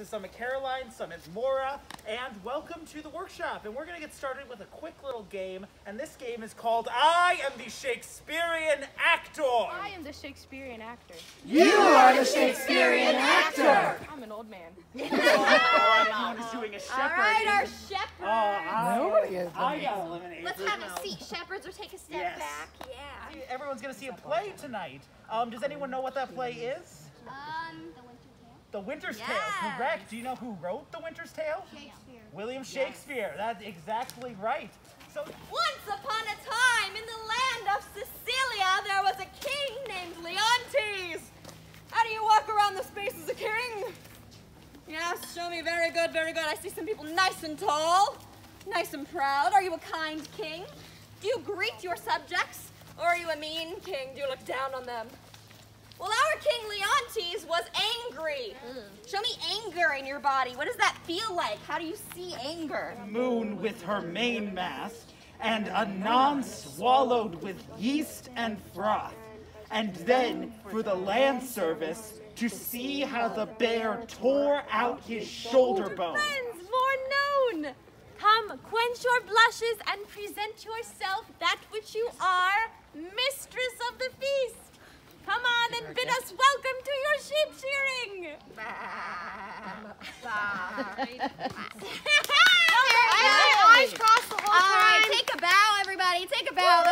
is some of Caroline, some is Mora, and welcome to the workshop. And we're going to get started with a quick little game, and this game is called I Am the Shakespearean Actor. I am the Shakespearean actor. You are the Shakespearean actor. I'm an old man. oh, everyone is doing a shepherd. All right, our Oh, shepherd. I, Nobody is I got eliminated. Let's have a seat, shepherds, or take a step Yes. back. Yeah. Everyone's going to see a play tonight. Um, does anyone know what that play is? Um, The Winter's Tale. Correct. Do you know who wrote The Winter's Tale? Shakespeare. William Shakespeare. That's exactly right. So Once upon a time, in the land of Sicilia, there was a king named Leontes. How do you walk around the space as a king? Yes, show me. Very good, very good. I see some people nice and tall, nice and proud. Are you a kind king? Do you greet your subjects? Or are you a mean king? Do you look down on them? Well, our king Leontes was angry. Show me anger in your body. What does that feel like? How do you see anger? moon with her mainmast, and anon swallowed with yeast and froth. And then for the land service to see how the bear tore out his shoulder bone. Friends, more known. Come, quench your blushes and present yourself that which you are, mistress of the feast. Come on and bid us welcome to Take a bow, everybody. Take a bow.